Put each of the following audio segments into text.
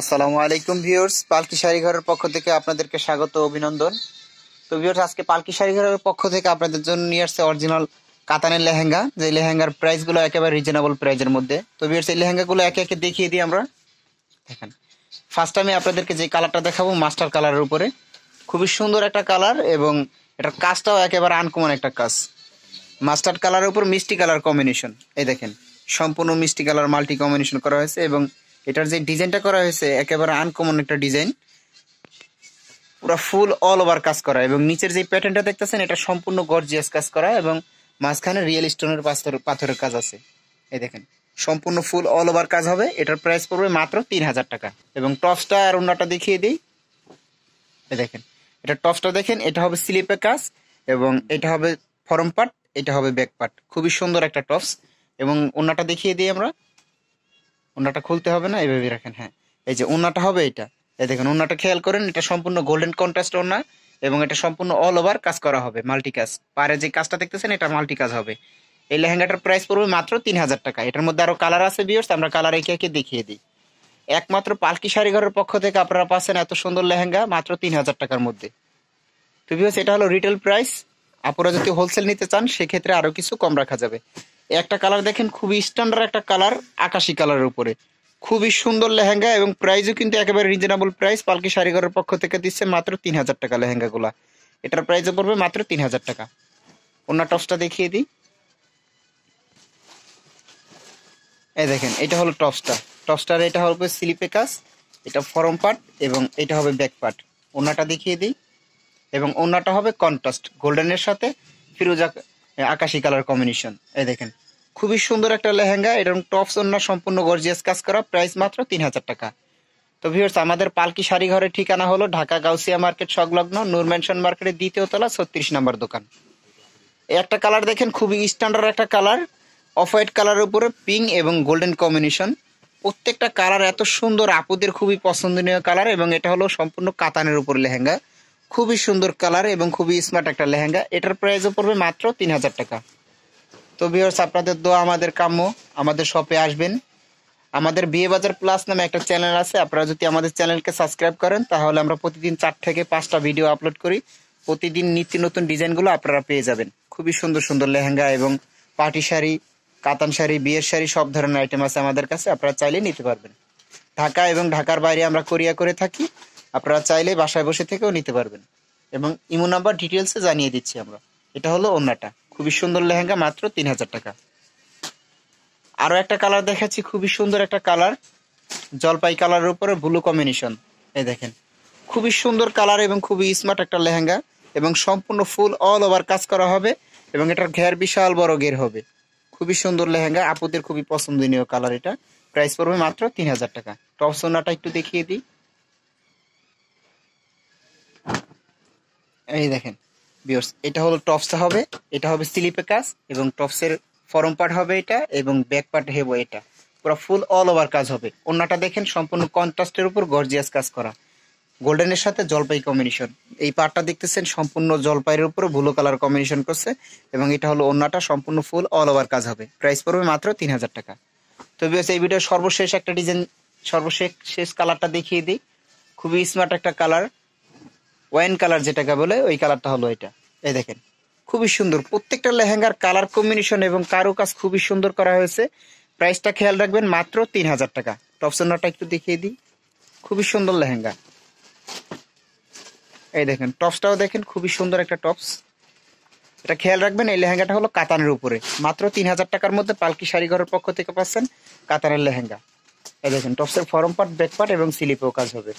আসসালামু আলাইকুম, ভিউয়ার্স। পালকি শাড়ি ঘরের পক্ষ থেকে আপনাদেরকে স্বাগত অভিনন্দন। তো, ভিউয়ার্স, আজকে পালকি শাড়ি ঘরের পক্ষ থেকে আপনাদের জন্য নিয়ে আসছে অরিজিনাল কাতানের লেহেঙ্গা, যে লেহেঙ্গার প্রাইসগুলো একেবারে রিজনেবল প্রাইজের মধ্যে। তো, ভিউয়ার্স, এই লেহেঙ্গা গুলো একে একে দেখিয়ে দিই আমরা। দেখেন ফার্স্ট আমি আপনাদেরকে যে কালারটা দেখাবো মাস্টার কালারের উপরে। খুবই সুন্দর একটা কালার এবং এটার কাজটাও একেবারে আনকমন একটা কাজ। মাস্টার্ড কালারের উপর মিষ্টি কালার কম্বিনেশন এই দেখেন, সম্পূর্ণ মিষ্টি কালার মাল্টি কম্বিনেশন করা হয়েছে এবং এটার যে ডিজাইনটা করা হয়েছে, একেবারে আনকমন একটা ডিজাইন। পুরো ফুল অল ওভার কাজ করা। এবং নিচের যে প্যাটার্নটা দেখতেছেন, এটা সম্পূর্ণ গর্জিয়াস কাজ করা এবং মাঝখানে রিয়েল স্টোনের পাথর পাথরের কাজ আছে। এই দেখেন, সম্পূর্ণ ফুল অল ওভার কাজ হবে। এটার প্রাইস পড়বে মাত্র তিন হাজার টাকা। এবং টপসটা আর অন্যটা দেখিয়ে দিই। এই দেখেন, এটা টপসটা দেখেন, এটা হবে স্লিপে কাজ এবং এটা হবে ফরম পার্ট, এটা হবে ব্যাক পার্ট খুবই সুন্দর একটা টপস এবং ওনাটা দেখিয়ে দিই আমরা। ওনাটা খুলতে হবে না এইভাবে রাখেন হ্যাঁ। এই যে ওনাটা হবে এটা এই দেখেন ওনাটা খেয়াল করেন, এটা সম্পূর্ণ গোল্ডেন কন্ট্রাস্ট ওনা এবং এটা সম্পূর্ণ অল ওভার কাজ করা হবে মাল্টি কাজ পারে যে কাজটা দেখতেছেন, এটা মাল্টি কাজ হবে। এই লেহেঙ্গাটার প্রাইস পড়বে মাত্র তিন হাজার টাকা। এটার মধ্যে আরও কালার আছে বিয়ার্স আমরা কালার একে একে দেখিয়ে দিই। একমাত্র পালকি শাড়ি ঘরের পক্ষ থেকে আপনারা পাচ্ছেন এত সুন্দর লেহেঙ্গা, মাত্র তিন হাজার টাকার মধ্যে। তো বিয়ার্স এটা হলো রিটেল প্রাইস আপনারা যদি হোলসেল নিতে চান, সেক্ষেত্রে আরও কিছু কম রাখা যাবে। একটা কালার দেখেন, খুবই স্ট্যান্ডার্ড একটা কালার আকাশি কালারের উপরে। খুবই সুন্দর লেহেঙ্গা এবং প্রাইসও কিন্তু একেবারে রিজনেবল প্রাইস পালকি শাড়িঘরের পক্ষ থেকে দিচ্ছে মাত্র তিন হাজার টাকা লেহেঙ্গা গুলা এটার প্রাইসও পড়বে মাত্র তিন হাজার টাকা। অন্য টপসটা দেখিয়ে দিই। এই দেখেন, এটা হলো টপসটা টপসটার এটা হবে স্লিপে কাজ, এটা ফরম পার্ট এবং এটা হবে ব্যাক পার্ট ওনাটা দেখিয়ে দিই। এবং ওনাটা হবে কন্ট্রাস্ট গোল্ডেনের সাথে ফিরোজা আকাশি কালার কম্বিনেশন এই দেখেন, খুবই সুন্দর একটা লেহেঙ্গা এরকম টপস অন্য সম্পূর্ণ গর্জিয়াস কাজ করা প্রাইস মাত্র তিন হাজার টাকা। তো ভিউয়ার্স আমাদের পালকি শাড়ি ঘরের ঠিকানা হলো ঢাকা গাউসিয়া মার্কেট সংলগ্ন নূর ম্যানশন মার্কেটের দ্বিতীয় তলা, ছত্রিশ নম্বর দোকান। একটা কালার দেখেন, খুবই স্ট্যান্ডার্ড একটা কালার অফ হোয়াইট কালারের উপরে পিঙ্ক এবং গোল্ডেন কম্বিনেশন প্রত্যেকটা কালার এত সুন্দর, আপুদের খুবই পছন্দনীয় কালার এবং এটা হলো সম্পূর্ণ কাতানের উপর লেহেঙ্গা। খুবই সুন্দর কালার এবং খুবই স্মার্ট একটা লেহেঙ্গা। এটার প্রাইসও পড়বে মাত্র তিন হাজার টাকা। তো ভিউয়ার্স আপনাদের দোয়া আমাদের কাম্য। আমাদের শপে আসবেন। আমাদের বিয়ে বাজার প্লাস নামে একটা চ্যানেল আছে। আপনারা যদি আমাদের চ্যানেলকে সাবস্ক্রাইব করেন, তাহলে আমরা প্রতিদিন চার থেকে পাঁচটা ভিডিও আপলোড করি। প্রতিদিন নিত্য নতুন ডিজাইনগুলো আপনারা পেয়ে যাবেন। খুবই সুন্দর সুন্দর লেহেঙ্গা এবং পার্টি শাড়ি, কাতান শাড়ি, বিয়ের শাড়ি, সব ধরনের আইটেম আছে আমাদের কাছে। আপনারা চাইলে নিতে পারবেন। ঢাকা এবং ঢাকার বাইরে আমরা কোরিয়া করে থাকি। আপনারা চাইলে বাসায় বসে থেকেও নিতে পারবেন। এবং ইমো নাম্বার ডিটেলসে জানিয়ে দিচ্ছি আমরা। এটা হলো অন্যটা খুবই সুন্দর লেহেঙ্গা, মাত্র তিন হাজার টাকা। আরও একটা কালার দেখাচ্ছি, খুবই সুন্দর একটা কালার। জলপাই কালারের উপরে ব্লু কম্বিনেশন। এই দেখেন। খুবই সুন্দর কালার এবং খুবই স্মার্ট একটা লেহেঙ্গা। এবং সম্পূর্ণ ফুল অল ওভার কাজ করা হবে এবং এটার ঘের বিশাল বড় ঘের হবে। খুবই সুন্দর লেহেঙ্গা। আপুদের খুবই পছন্দনীয় কালার এটা। প্রাইস পড়বে মাত্র তিন হাজার টাকা। টপ সোনাটা একটু দেখিয়ে দিই। এই দেখেন বিয়র্স এটা হলো টপসটা হবে, এটা হবে স্লিপে কাজ এবং টপসের ফরম পার্ট হবে এটা এবং ব্যাক পার্ট হেবো এটা। পুরো ফুল অল ওভার কাজ হবে। অন্যটা দেখেন, সম্পূর্ণ কন্ট্রাস্টের উপর গর্জিয়াস কাজ করা। গোল্ডেনের সাথে জলপাই কম্বিনেশন এই পার্টটা দেখতেছেন, সম্পূর্ণ জলপাইয়ের উপর ব্লু কালার কম্বিনেশন করছে এবং এটা হলো অন্যটা সম্পূর্ণ ফুল অল ওভার কাজ হবে। প্রাইস পড়বে মাত্র তিন হাজার টাকা। তো বিয়স এই ভিডিওর সর্বশেষ একটা ডিজাইন সর্বশেষ, শেষ কালারটা দেখিয়ে দিই। খুবই স্মার্ট একটা কালার ওয়াইন কালার যেটাকে বলে, ওই কালারটা হলো এটা। এই দেখেন, খুবই সুন্দর। প্রত্যেকটা লেহেঙ্গার কালার কম্বিনেশন এবং কারও কাজ খুবই সুন্দর করা হয়েছে। প্রাইসটা খেয়াল রাখবেন, মাত্র তিন হাজার টাকা। টপসনাটা একটু দেখিয়ে দিই। খুবই সুন্দর লেহেঙ্গা। এই দেখেন টপসটাও দেখেন, খুবই সুন্দর একটা টপস এটা খেয়াল রাখবেন, এই লেহেঙ্গাটা হলো কাতানের উপরে। মাত্র তিন হাজার টাকার মধ্যে পালকি শাড়িঘরের পক্ষ থেকে পাচ্ছেন কাতানের লেহেঙ্গা। এই দেখেন টপসের ফরম পার্ট ব্যাক পার্ট এবং স্লিপেও কাজ হবে।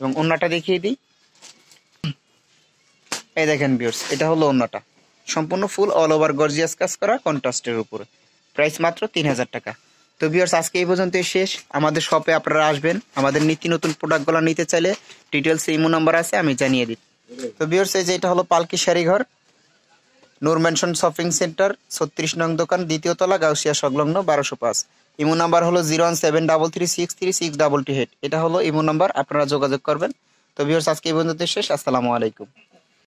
এবং অন্যটা দেখিয়ে দিই। এই দেখেন বিয়ার্স এটা হলো অন্যটা। সম্পূর্ণ ফুল অল ওভার গর্জিয়াস কাজ করা কন্ট্রাস্টের উপরে। প্রাইস মাত্র তিন হাজার টাকা। তো বিয়ার্স আজকে এই পর্যন্ত শেষ। আমাদের শপে আপনারা আসবেন। আমাদের নীতি নতুন প্রোডাক্টগুলো নিতে চাইলে ডিটেলস ইমো নাম্বার আছে, আমি জানিয়ে দিই। তো বিয়ার্স এই যে এটা হলো পালকি শাড়ি ঘর। নূর শপিং সেন্টার ছত্রিশ নং দোকান, দ্বিতীয় তলা, গাউসিয়া সংলগ্ন, বারোশো পাঁচ। ইমো নাম্বার হলো zero one seven double three six three six double two head এটা হলো ইমো নাম্বার আপনারা যোগাযোগ করবেন। তো বিয়ার্স আজকে এই পর্যন্ত শেষ। আসসালামু আলাইকুম।